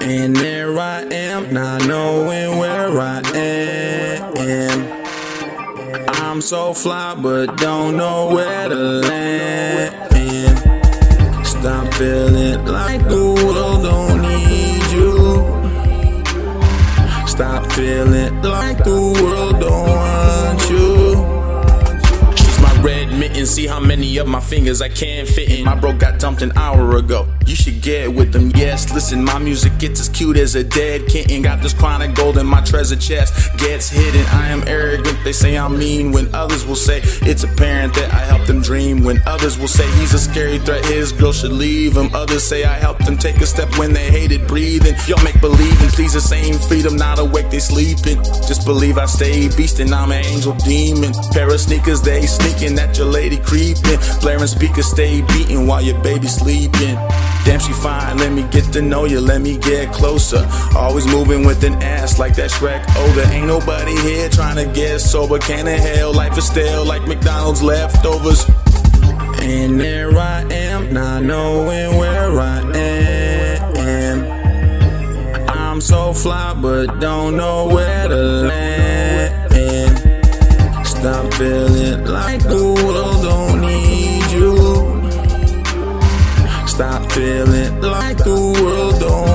And there I am, not knowing where I am. I'm so fly, but don't know where to land. Stop feeling like feeling like the world don't want you. She's my red mitten. See how many of my fingers I can't fit in. My bro got dumped an hour ago. You should get with them. Yes, listen, my music gets as cute as a dead kitten. Got this chronic gold in my treasure chest. Gets hidden. I am arrogant. They say I'm mean. When others will say it's apparent that I helped them dream. When others will say he's a scary threat, his girl should leave him. Others say I helped them take a step when they hated breathing. Y'all make believe and please the same freedom. Not awake, they sleeping. Just believe I stay beastin'. I'm an angel demon. Pair of sneakers, they sneaking that your lady creeping. Blaring speakers stay beating while your baby sleeping. Damn, she fine, let me get to know you, let me get closer. Always moving with an ass like that Shrek. There ain't nobody here trying to get sober. Can of hell, life is stale like McDonald's leftovers. And there I am, not knowing where I am. I'm so fly, but don't know where to land. Stop feeling like the world don't need you. Stop feeling like the world don't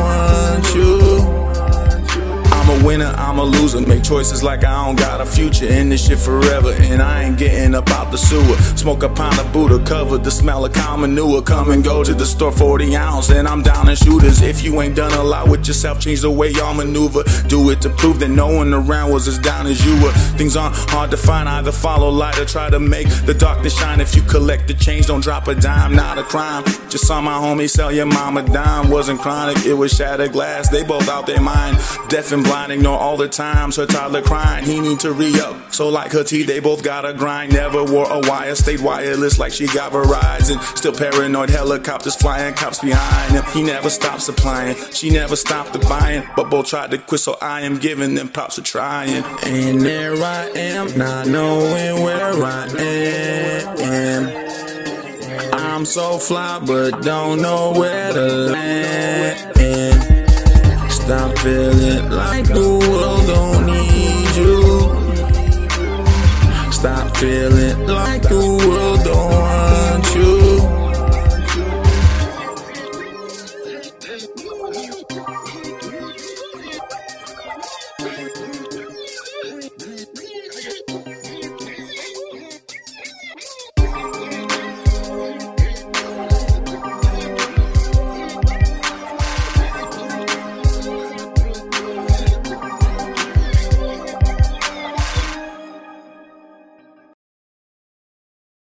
winner, I'm a loser. Make choices like I don't got a future in this shit forever. And I ain't getting up out the sewer. Smoke a pound of Buddha, cover the smell of common manure. Come and go to the store 40 ounce, and I'm down in shooters. If you ain't done a lot with yourself, change the way y'all maneuver. Do it to prove that no one around was as down as you were. Things aren't hard to find, either follow light or try to make the darkness shine. If you collect the change, don't drop a dime, not a crime. Just saw my homie sell your mama dime. Wasn't chronic, it was shattered glass. They both out their mind, deaf and blind, ignore all the times her toddler crying. He need to re up. So like her teeth, they both gotta grind. Never wore a wire, stayed wireless like she got Verizon. Still paranoid, helicopters flying, cops behind him. He never stopped supplying, she never stopped the buying. But both tried to quit, so I am giving them props for trying. And there I am, not knowing where I am. I'm so fly, but don't know where to land. Stop feeling like the world don't need you. Stop feeling like the world don't want you.